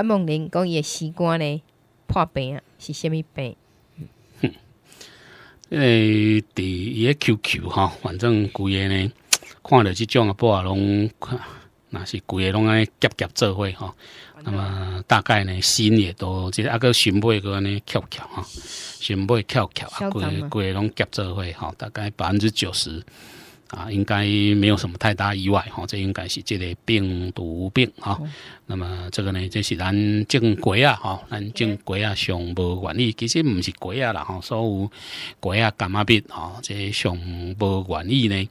潘梦玲讲伊诶西瓜呢破病啊，是虾米病？因为伫伊个 QQ 吼，反正规个呢，看着即种啊，报啊拢，若是规个拢安尼夹夹做伙吼。那么大概呢，心也都即啊个心肺个安尼翘翘吼，心肺翘翘啊，规个规个拢夹做伙吼，大概百分之九十。啊，应该没有什么太大意外哈，这应该是这个病毒病哈。那么这个呢，这是咱正规啊哈，咱正规啊上无愿意，其实不是鬼啊啦哈，所有鬼啊感冒病哈，这上无愿意呢。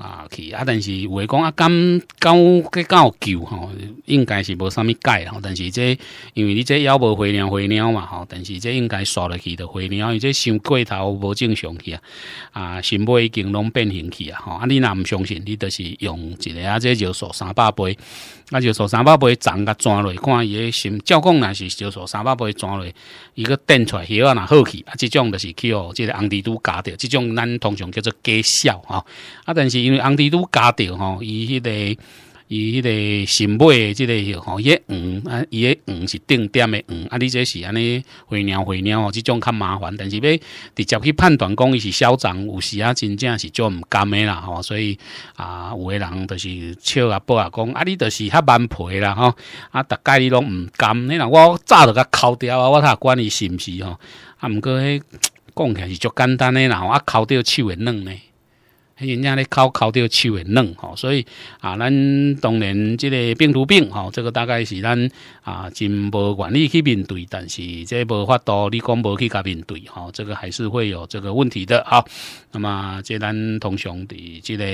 啊去啊，但是有诶讲啊，敢敢去敢救吼，应该是无啥物解吼。但是这因为你这腰无回尿回尿嘛吼，但是这应该刷落去的回尿，因为这伤过头无正常去啊，啊心肺已经拢变形去啊吼。啊，你若毋相信，你就是用一个啊，这就数三百倍，啊就数三百倍长甲转落，看伊诶心照讲若是就数三百倍转落，伊个电出来血啊若好去啊，即种就是去哦，即个红地都加着，即种咱通常叫做假笑吼。啊，但是因为红地都加着吼，伊迄个伊迄个心肺即个吼，伊黄啊，伊个黄是定点的黄，啊，你这是安尼血尿血尿吼，即种较麻烦。但是要直接去判断讲伊是消长，有时啊真正是做毋甘的啦吼，所以啊，有个人就是笑啊报啊讲，啊，你就是较蛮皮啦吼，啊，逐概你拢毋甘，你若我早就甲敲掉啊，我才管伊是毋是吼，啊，毋过迄 讲起来是足简单的啦，啊，敲掉手会软呢。人家咧靠靠掉手会软吼，所以啊，咱当然即个病毒病吼，这个大概是咱啊真无愿意去面对，但是这无法度你讲无去甲面对吼，这个还是会有这个问题的啊。那么即咱通常伫即个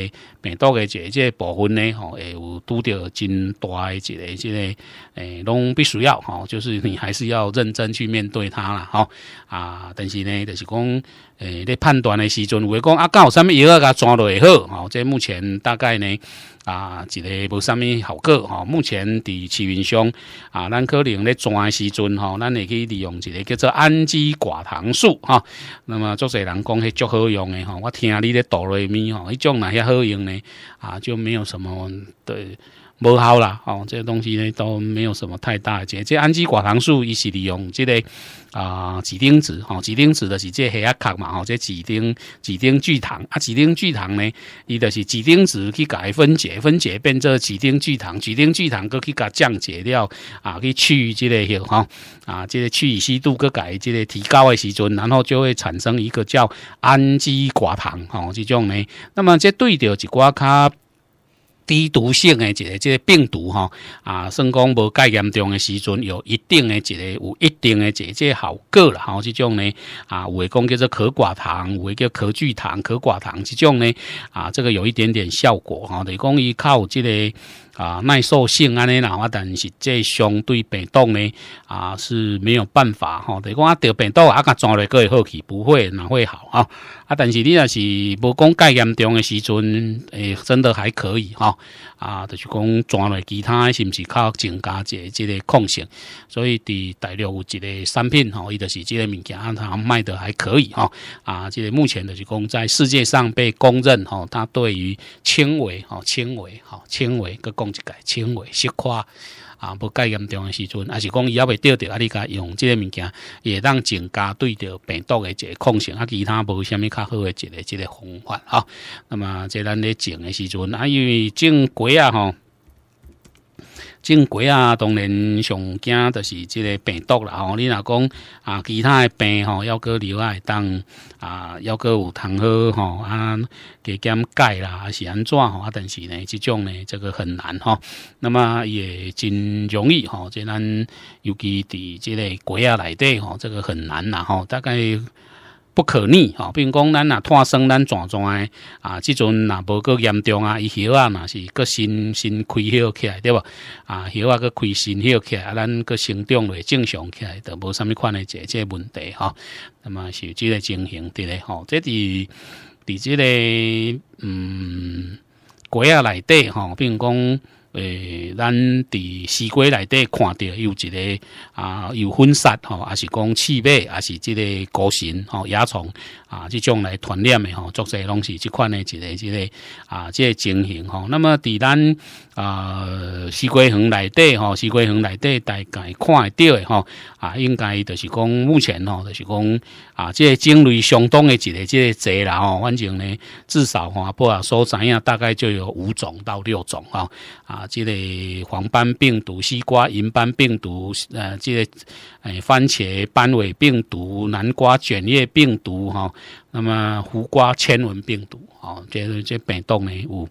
病毒嘅这这部分呢吼，会有拄着真大嘅一个即个诶，拢必须要吼，就是你还是要认真去面对它啦吼啊。但是呢，就是讲。诶，咧判断的时阵，有会讲啊，有啥物药啊，甲抓落会好吼。这目前大概呢啊，一个无啥物效果吼。目前伫市面上啊，咱可能咧抓的时阵吼，咱会去利用一个叫做氨基寡糖素哈。那么，足侪人讲迄足好用的吼，我听你咧哆瑞咪吼，迄种哪遐好用呢？啊，就没有什么对。无效啦，哦，这个东西呢都没有什么太大的。这氨基寡糖素伊是利用这个啊几丁质，吼，几丁质的是这黑亚卡嘛，吼，这几丁几丁聚糖啊，几丁聚糖呢，伊就是几丁质去改分解，分解变做几丁聚糖，几丁聚糖搁去甲降解掉啊，去去这个吼啊，这个去乙烯度搁改这个提高的时阵，然后就会产生一个叫氨基寡糖，吼，这种呢，那么这对着一寡卡。低毒性的一个这个病毒哈啊，算讲无介严重的时阵，有一定的一个有一定的即个效果啦吼，这种呢啊，有诶讲叫做可寡糖，有诶叫可聚糖、可寡糖，这种呢啊，这个有一点点效果哈，等讲伊靠这个。啊，耐受性安尼啦，啊但是这相对病毒呢啊是没有办法吼。等于讲啊得病毒啊，甲抓来个会好去，不会哪会好啊？啊，但是你若是无讲介严重的时阵，诶，真的还可以哈。啊，就是讲抓落其他是毋是靠增加这这个抗性？所以伫大陆有一个产品吼，伊就是这个物件，它卖的还可以哈。啊，这个目前的是讲在世界上被公认哈，它对于纤维吼、纤维吼、纤维个讲一解轻微细化啊，无介严重诶时阵，还是讲伊也未钓着啊？你甲用即个物件，会当增加对着病毒诶一个抗性啊，其他无虾米较好诶一个一个方法啊。那么即咱咧种诶时阵啊，因为种果啊吼。正规啊，当然上惊就是即个病毒啦吼。你若讲啊，其他的病吼，要搁留啊，当啊，要搁有通好吼啊，加减钙啦，还是安怎吼啊？但是呢，即种呢，这个很难吼。那么也真容易吼，即咱尤其伫即个国啊内底吼，这个很难啦吼，大概。不可逆吼，比如讲咱若拖生咱转转诶啊，即阵若无够严重啊，伊叶啊嘛是个新新开叶起来对无啊，叶啊个开新叶起来，啊，咱个生长会正常起来，都无啥物款诶这这问题吼。那么是即个情形伫咧吼，这伫伫即个嗯，国啊内底吼，比如讲。诶，咱伫西瓜内底看到有一个啊，有粉虱吼，还是讲刺尾，还是即个高神吼，蚜虫啊，即种来传染的吼，作者拢是即款的一个即个啊，即个情形吼。那么伫咱啊西瓜园内底吼，西瓜园内底大概看会到的吼啊，应该就是讲目前吼，就是讲啊，即个种类相当的一个即个侪啦吼。反正呢，至少吼，不啊所知影大概就有五种到六种吼啊。即个黄斑病毒、西瓜银斑病毒、呃，即个诶番茄斑尾病毒、南瓜卷叶病毒哈，那么胡瓜千纹病毒哦，这这病毒呢有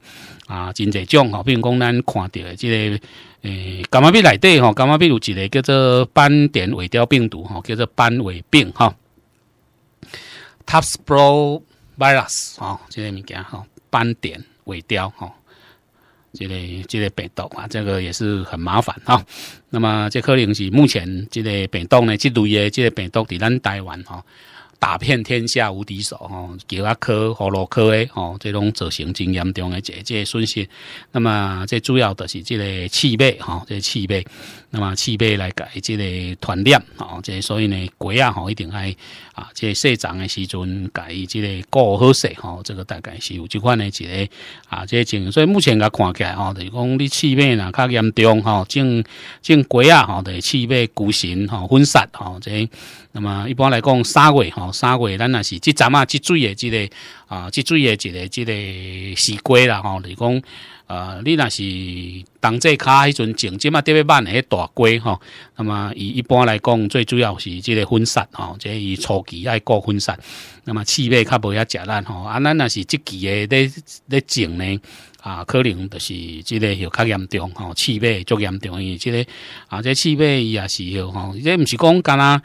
啊，真侪种哈，比如讲咱看到的即个诶，感冒病内底吼，感冒病有一个叫做斑点尾雕病毒吼，叫做斑尾病哈，Topspro virus 吼，这个物件哈，斑点尾雕吼。这个这个病毒啊，这个也是很麻烦哈。那么这可能是目前这个病毒呢，这类的这个病毒在咱台湾哈。打遍天下无敌手吼，叫啊科、喉咙科诶吼，这种造成真严重诶这这损失。那么这主要的是这个气味吼，这气味，那么气味来改这个传染吼，这所以呢，鬼啊吼一定爱啊，这细长的时阵改这个过好势吼，这个大概是有这款的一个啊，这情。所以目前甲看起来吼，就是讲你气味呐较严重吼，种种鬼啊吼，的气味孤形吼，分散吼这。那么一般来讲，三月吼，三月咱若是即阵啊，即水的即个啊，即水的一个即个时季啦吼，就是讲啊，你若是冬季卡迄阵种，即嘛特别慢的大龟吼。那么伊一般来讲，最主要是即个分散吼，即伊初期爱过分散。那么气味较无遐食咱吼，啊，咱若是即期的咧咧种呢，啊，可能就是即个又较严重吼，气味足严重，伊即个啊，这气味伊也是有吼，这毋是讲干那。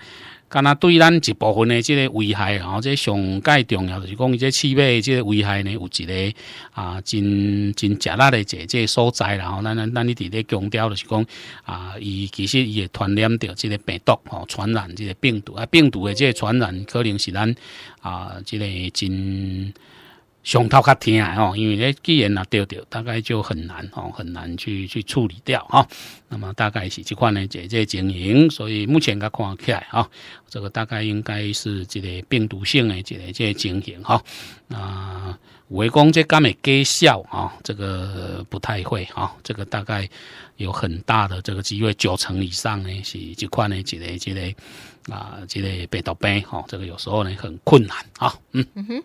敢若对咱一部分的即个危害，吼，这上界重要就是讲，伊这气味即个危害呢，有一个啊，真真食力的这这所在然后，咱咱咱你伫咧强调就是讲啊，伊其实伊会传染着即个病毒，吼，传染即个病毒啊，病毒的即个传染可能是咱啊，即个真。上头较疼哦，因为咧既然若丢掉，大概就很难哦，很难去去处理掉哈。那么大概是这款呢，这这经营，所以目前个看起来哈，这个大概应该是这个病毒性的这个这经营哈。啊，围攻这干美给效啊，这个不太会哈，这个大概有很大的这个机会，九成以上呢是这款呢这个这个啊这个病毒病哈，这个有时候呢很困难啊，嗯哼。